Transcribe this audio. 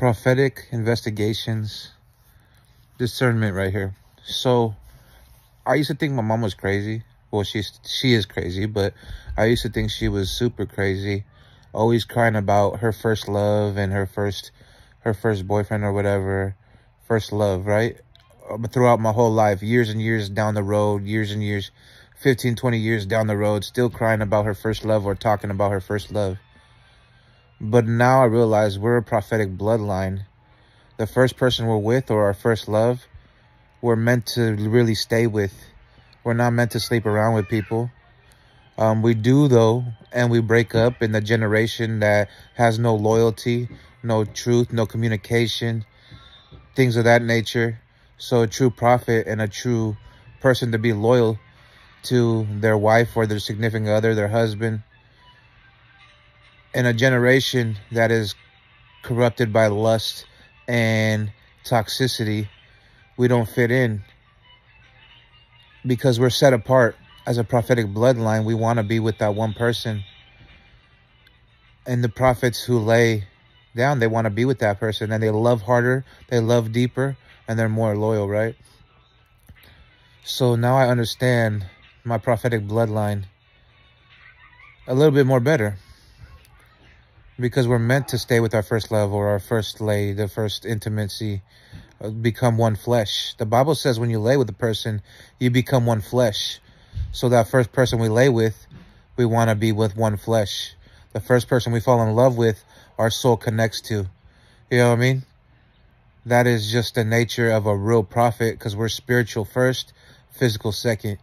prophetic investigations, discernment right here. So I used to think my mom was crazy. Well, she's she is crazy, but I used to think she was super crazy. Always crying about her first love and her first her first boyfriend or whatever. First love, right? But throughout my whole life, years and years down the road, years and years, 15, 20 years down the road, still crying about her first love or talking about her first love. But now I realize we're a prophetic bloodline. The first person we're with or our first love, we're meant to really stay with. We're not meant to sleep around with people. Um, we do though, and we break up in the generation that has no loyalty, no truth, no communication, things of that nature. So a true prophet and a true person to be loyal to their wife or their significant other, their husband, in a generation that is corrupted by lust and toxicity, we don't fit in because we're set apart as a prophetic bloodline. We want to be with that one person. And the prophets who lay down, they want to be with that person and they love harder, they love deeper, and they're more loyal, right? So now I understand my prophetic bloodline a little bit more better because we're meant to stay with our first love or our first lay, the first intimacy, uh, become one flesh. The Bible says when you lay with a person, you become one flesh. So that first person we lay with, we want to be with one flesh. The first person we fall in love with, our soul connects to. You know what I mean? That is just the nature of a real prophet because we're spiritual first, physical second.